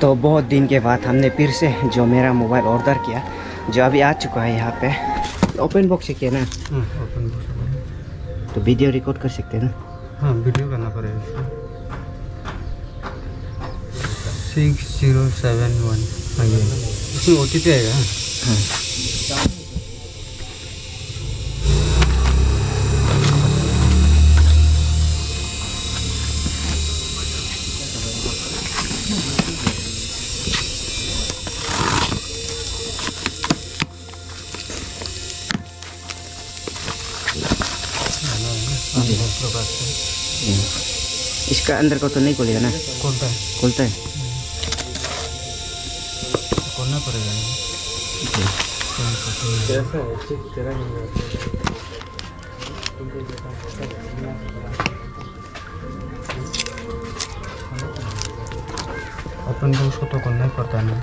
तो बहुत दिन के बाद हमने फिर से जो मेरा मोबाइल ऑर्डर किया जो अभी आ चुका है यहाँ पे ओपन बॉक्स से किया ना? ओपन बॉक्स तो वीडियो रिकॉर्ड कर सकते हैं ना? हाँ वीडियो करना पड़ेगा सिक्स ज़ीरो सेवन वन हाँ ओ टी पी आएगा। हाँ। इसका अंदर का तो नहीं खोलेगा ना? खोलता है। खुलता है। खोलना पड़ेगा ना। ओपन बॉक्स को तो खोलना ही पड़ता है ना।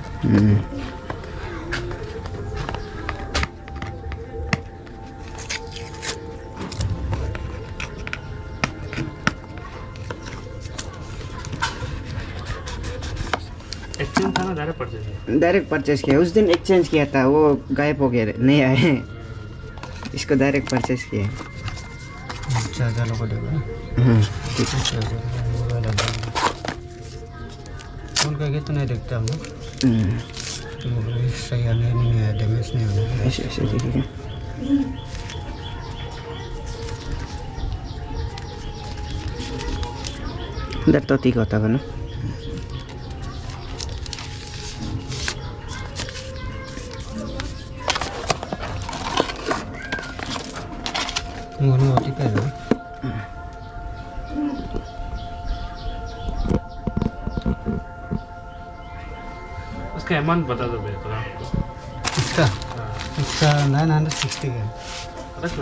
एक्सचेंज था ना डायरेक्ट परचेज डायरेक्ट परचेज किया। उस दिन एक्सचेंज किया था वो गायब हो गया नहीं आए इसको डायरेक्ट परचेज किया लोग देगा हम्म, का देखता हम्म, सही आने नहीं आया डैमेज नहीं होना ऐसे ऐसे ठीक है। अंदर तो ठीक होता है ना। में ओटीपी आएगा उसका अमाउंट बता दो हमको। इसका? हाँ। इसका नाइन हंड्रेड सिक्सटी का रख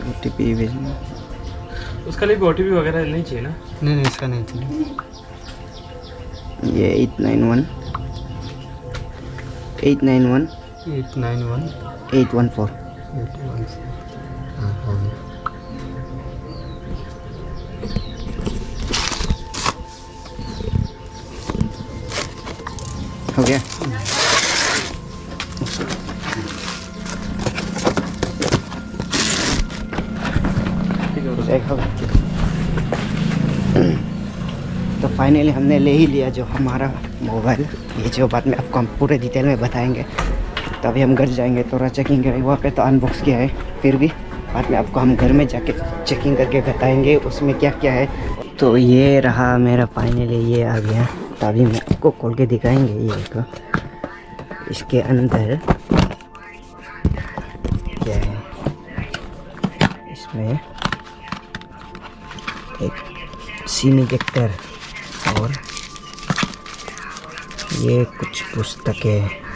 ओ टी पी भेजना। उसका लिए ओ वगैरह नहीं चाहिए ना? नहीं नहीं इसका नहीं चाहिए। ये eight nine one eight nine one eight nine one eight one four हाँ गया। तो फाइनली हमने ले ही लिया जो हमारा मोबाइल ये जो बाद में आपको हम पूरे डिटेल में बताएँगे। तो अभी हम घर जाएँगे। थोड़ा चेकिंग करेंगे वहाँ पे तो अनबॉक्स किया है। फिर भी बाद में आपको हम घर में जाके चेकिंग करके बताएँगे उसमें क्या क्या है। तो ये रहा मेरा फाइनली ये आ गया तो अभी मैं आपको खोल के दिखाएँगे ये तो इसके अंदर क्या है? इसमें एक सिम इजेक्टर और ये कुछ पुस्तकें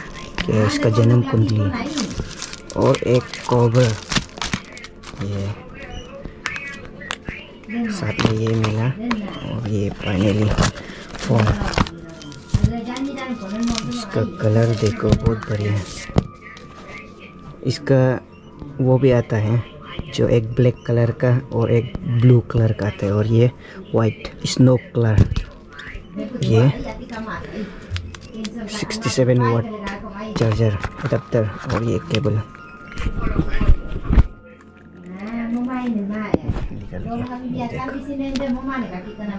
कि इसका जन्म कुंडली और एक कोबर। ये। साथ में ये मिला और ये फाइनली फ़ोन इसका कलर देखो, बहुत बढ़िया है। इसका वो भी आता है जो एक ब्लैक कलर का और एक ब्लू कलर का आता है और ये वाइट स्नो कलर ये। 67 वाट, चार्जर अडेप्टर और ये cable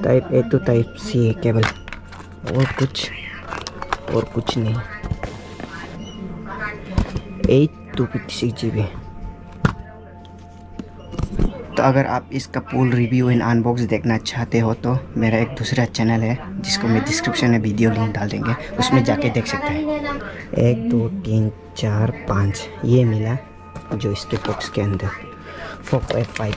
type A to type C cable और कुछ और कुछ नहीं। Eight two fifty six G B तो अगर आप इसका पूल रिव्यू एंड अनबॉक्स देखना चाहते हो तो मेरा एक दूसरा चैनल है, जिसको मैं डिस्क्रिप्शन में वीडियो लिंक डाल देंगे, उसमें जाके देख सकते हैं। एक, दो, तीन, चार, पाँच, ये मिला, जो इसके बॉक्स के अंदर। Four point five